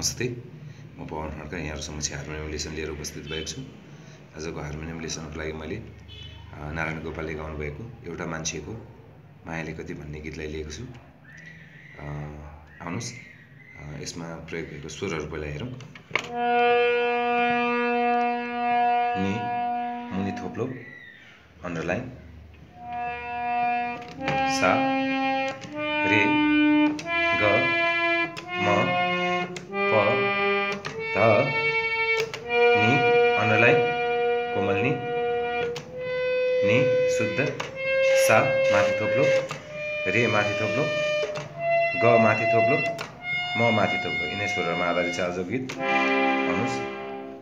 नमस्ते। म पवन खड्का यहाँहरू समक्ष हार्मोनियम लेसन लिएर उपस्थित भएको छु। आजको हार्मोनियम लेसनको लागि मैले नारायण गोपालले गाउनु भएको एउटा मान्छेको मायाले कति भन्ने गीतलाई लिएको छु। आउनुहोस्। यसमा प्रयोग भएको स्वरहरू पहिला हेरौँ। नि मुनि थोप्लो अन्डरलाइन सा रे ग म। सा माथि थोप्लो रे माथि थोप्लो ग माथि थोप्लो म माथि थोप्लो। यिनै स्वरहरूमा आधारित छ आजको गीत। आउनुहोस्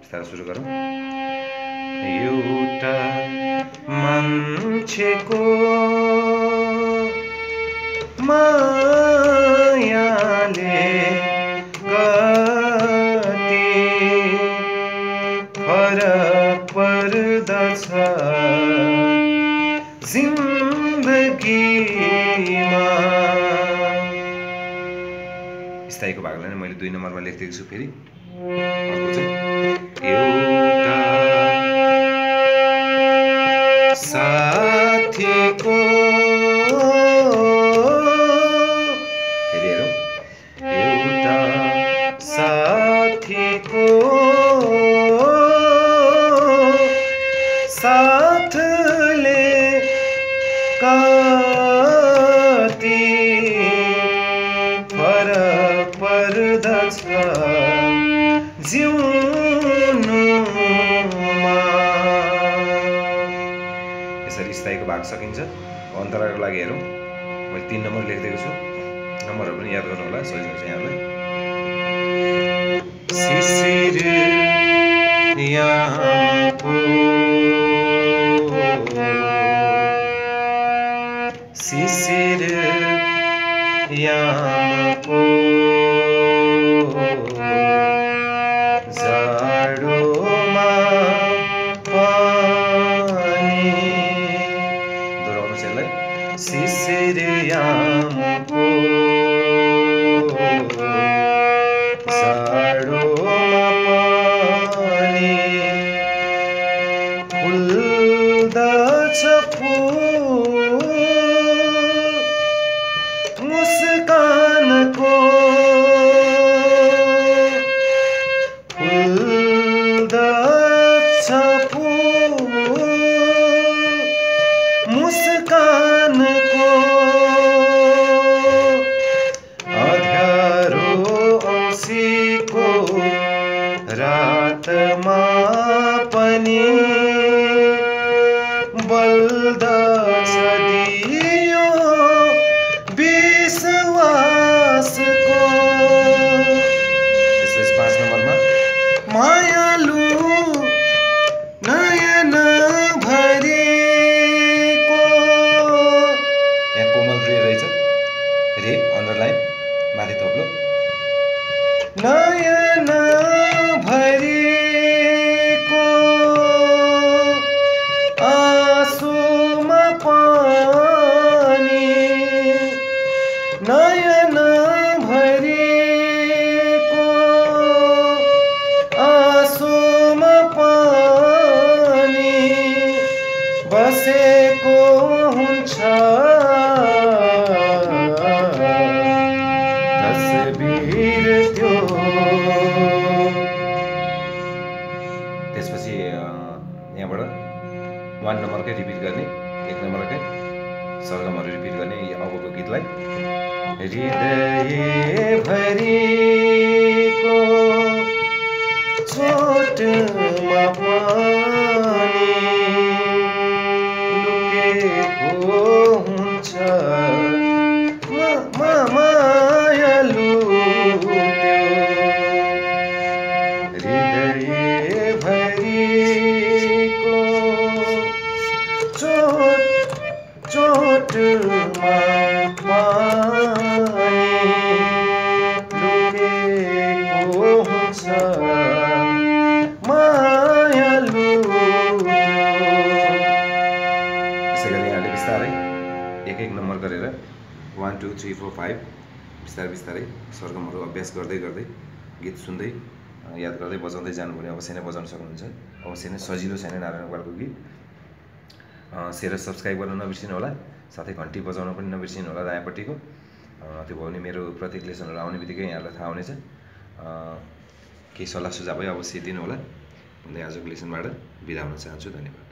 बिस्तारै सुरु गरौँ। एउटा मान्छेको मायाले स्थायीको भागलाई नै मैले दुई नम्बरमा लेखिदिएको छु फेरि। अर्को चाहिँ स्थायीको भाग सकिन्छ। अन्तराको लागि हेरौँ। मैले तिन नम्बर लेखिदिएको छु। नम्बरहरू पनि याद गर्नु होला सजिलो छ यहाँलाई शिशिर यामको शिशिर रात मापनी नयन भरिको आँसुमा पानी बसेको हुन्छ तस्बिर त्यो त्यसपछि यहाँबाट वान नम्बरकै रिपिट गर्ने एक नम्बरकै सरगमहरू रिपिट गर्ने अबको गीतलाई हृदय भरिको चोटमा पानी लुकेको हुन्छ। बिस्तारै एक एक नम्बर गरेर one two three four five बिस्तारै बिस्तारै सरगमहरू अभ्यास गर्दै गर्दै गीत सुन्दै याद गर्दै बजाउँदै जानु भने अवश्य नै बजाउन सक्नुहुन्छ। अवश्य नै सजिलो छैन नारायण गोपालको गीत। सेयर सब्सक्राइब गर्न नबिर्सिनु होला साथै घन्टी बजाउन पनि नबिर्सिनु होला दायाँपट्टिको। त्यो भयो भने मेरो प्रत्येक लेसनहरू आउने बित्तिकै यहाँलाई थाहा हुनेछ। केही सल्लाह सुझाव अवश्य दिनु होला। भन्दै आजको लेसनबाट बिदा हुन चाहन्छु। धन्यवाद।